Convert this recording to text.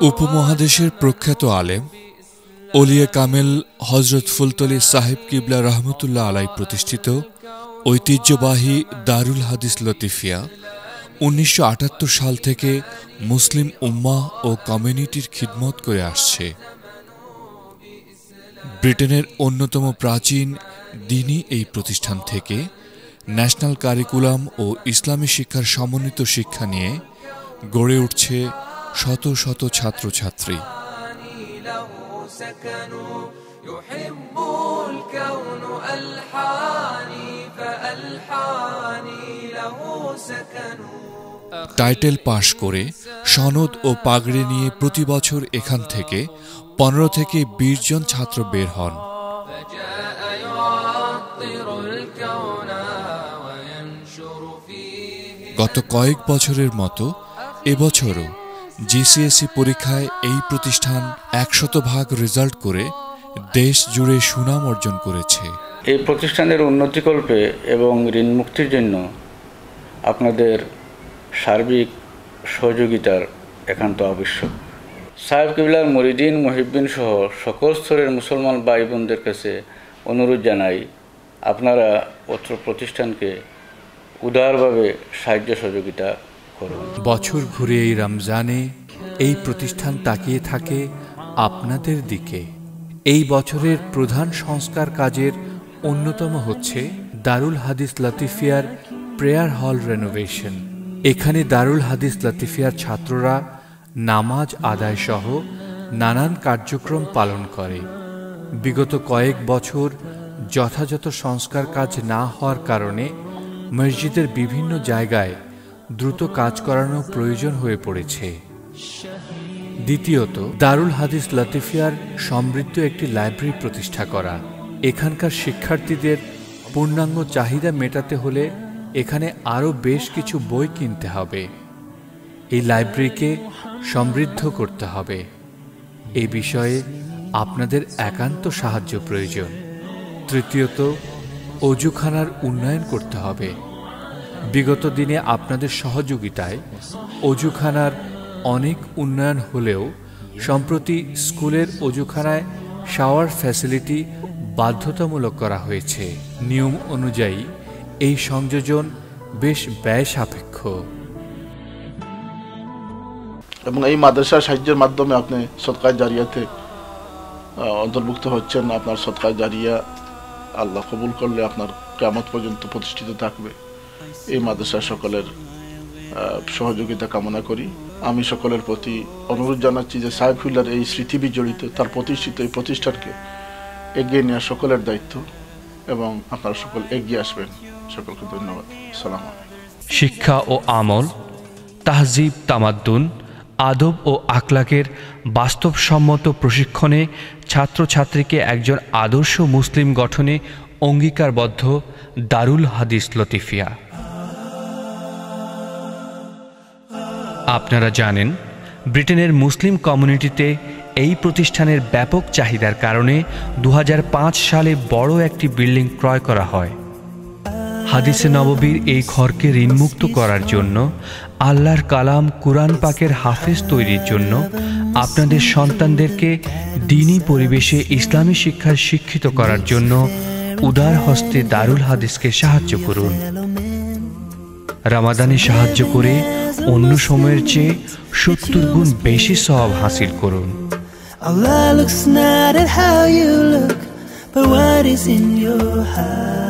উপমহাদেশের প্রখ্যাত আলেম ওলিয়ে কামেল হজরত ফুলতলি সাহেব কিবলা রহমতুল্লাহ আলাই প্রতিষ্ঠিত ঐতিহ্যবাহী দারুল হাদিস লতিফিয়া উনিশশো আটাত্তর সাল থেকে মুসলিম উম্মা ও কমিউনিটির খিদমত করে আসছে। ব্রিটেনের অন্যতম প্রাচীন দিনই এই প্রতিষ্ঠান থেকে ন্যাশনাল কারিকুলাম ও ইসলামী শিক্ষার সমন্বিত শিক্ষা নিয়ে গড়ে উঠছে শত শত ছাত্রছাত্রী। টাইটেল পাশ করে সনদ ও পাগড়ি নিয়ে প্রতি বছর এখান থেকে পনেরো থেকে বিশ জন ছাত্র বের হন। গত কয়েক বছরের মতো এবছরও জিসিএসই পরীক্ষায় এই প্রতিষ্ঠান একশত ভাগ রেজাল্ট করে দেশ জুড়ে সুনাম অর্জন করেছে। এই প্রতিষ্ঠানের উন্নতিকল্পে এবং ঋণ মুক্তির জন্য আপনাদের সার্বিক সহযোগিতার একান্ত আবশ্যক। সাহেব কিবলার, মরিদিন মহিবিন সহ সকল স্তরের মুসলমান ভাই বোনদের কাছে অনুরোধ জানাই, আপনারা অত্র প্রতিষ্ঠানকে উদারভাবে সাহায্য সহযোগিতা করুন। বছর ঘুরে এই রমজানে এই প্রতিষ্ঠান তাকিয়ে থাকে আপনাদের দিকে। এই বছরের প্রধান সংস্কার কাজের অন্যতম হচ্ছে দারুল হাদিস লতিফিয়ার প্রেয়ার হল রেনোভেশন। এখানে দারুল হাদিস লতিফিয়ার ছাত্ররা নামাজ আদায় সহ নানান কার্যক্রম পালন করে। বিগত কয়েক বছর যথাযথ সংস্কার কাজ না হওয়ার কারণে মসজিদের বিভিন্ন জায়গায় দ্রুত কাজ করানো প্রয়োজন হয়ে পড়েছে। দ্বিতীয়ত, দারুল হাদিস লতিফিয়ার সমৃদ্ধ একটি লাইব্রেরি প্রতিষ্ঠা করা। এখানকার শিক্ষার্থীদের পূর্ণাঙ্গ চাহিদা মেটাতে হলে এখানে আরও বেশ কিছু বই কিনতে হবে। এই লাইব্রেরিকে সমৃদ্ধ করতে হবে। এই বিষয়ে আপনাদের একান্ত সাহায্য প্রয়োজন। তৃতীয়ত অজুখানার উন্নয়ন করতে হবে। বিগত দিনে আপনাদের সহযোগিতায় অজুখানার অনেক উন্নয়ন হলেও সম্প্রতি স্কুলের অজুখানায় শাওয়ার ফ্যাসিলিটি বাধ্যতামূলক করা হয়েছে। নিয়ম অনুযায়ী এই সংযোজন বেশ ব্যয় সাপেক্ষ এবং এই মাদ্রাসার সাহায্যের মাধ্যমে আপনি সৎকার জারিয়াতে অন্তর্ভুক্ত হচ্ছেন। আপনার সৎকার জারিয়া আল্লাহ কবুল করলে আপনার কেমত পর্যন্ত প্রতিষ্ঠিত থাকবে। এই মাদ্রাসা সকলের সহযোগিতা কামনা করি। আমি সকলের প্রতি অনুরোধ জানাচ্ছি যে সাইফুল্লার এই স্মৃতি বিজড়িত তার প্রতিষ্ঠিত এই প্রতিষ্ঠানকে এগিয়ে নেওয়া সকলের দায়িত্ব এবং আপনারা সকল এগিয়ে আসবেন। সকলকে ধন্যবাদ। সালাম শিক্ষা ও আমল, তাহজিব তামাদ্দুন আদব ও আখলাকের বাস্তবসম্মত প্রশিক্ষণে ছাত্রছাত্রীকে একজন আদর্শ মুসলিম গঠনে অঙ্গীকারবদ্ধ দারুল হাদিস লতিফিয়া। আপনারা জানেন, ব্রিটেনের মুসলিম কমিউনিটিতে এই প্রতিষ্ঠানের ব্যাপক চাহিদার কারণে দু হাজার পাঁচ সালে বড় একটি বিল্ডিং ক্রয় করা হয়। হাদিসে নববীর এই ঘরকে ঋণমুক্ত করার জন্য আল্লাহর কালাম কুরআন পাকের হাফেজ তৈরির জন্য আপনাদের সন্তানদেরকে দিনী পরিবেশে ইসলামী শিক্ষায় শিক্ষিত করার জন্য উদার হস্তে দারুল হাদিসকে সাহায্য করুন রামাদানে সাহায্য করে অন্য সময়ের চেয়ে সত্তর গুণ বেশি সওয়াব হাসিল করুন but what is in your heart.